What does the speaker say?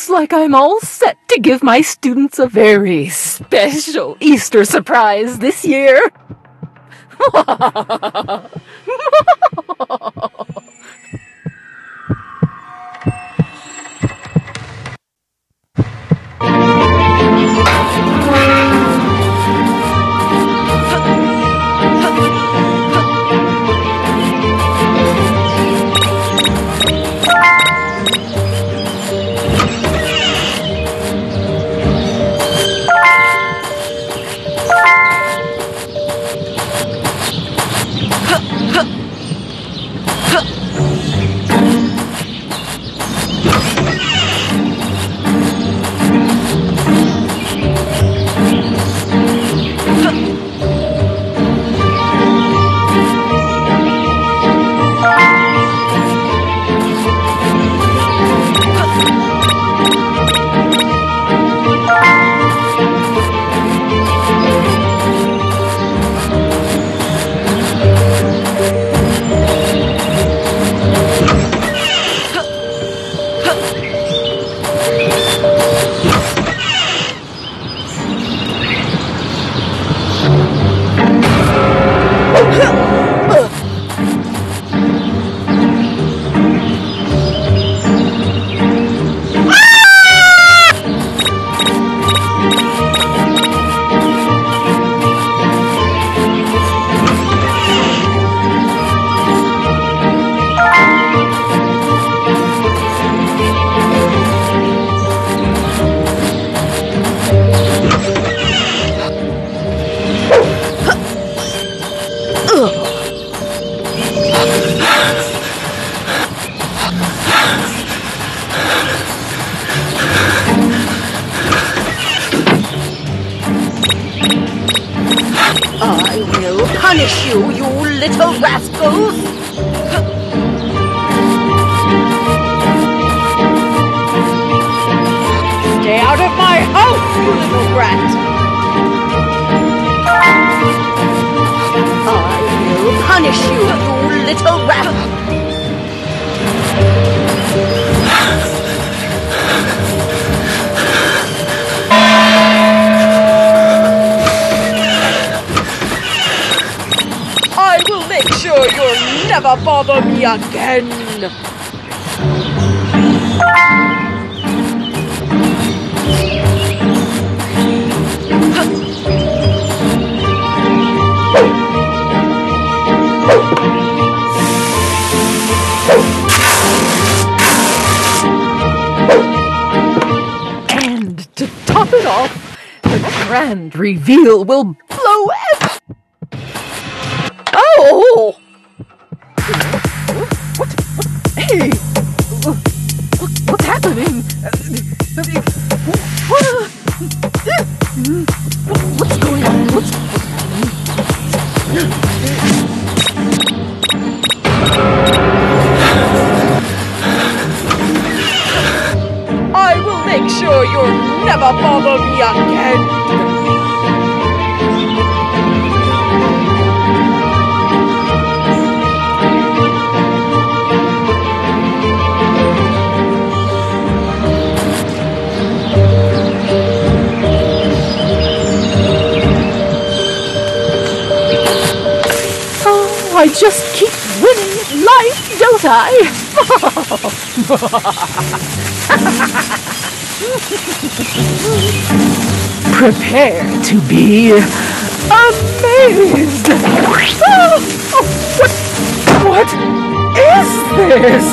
looks like I'm all set to give my students a very special Easter surprise this year. punish you, you little rascals! Stay out of my house, you little brat! I will punish you, you little never bother me again! And to top it off, the grand reveal will blow ev- Oh! What's going on? What's? I will make sure you'll never bother me again! just keep winning life, don't I? Prepare to be amazed! Oh, what, what is this?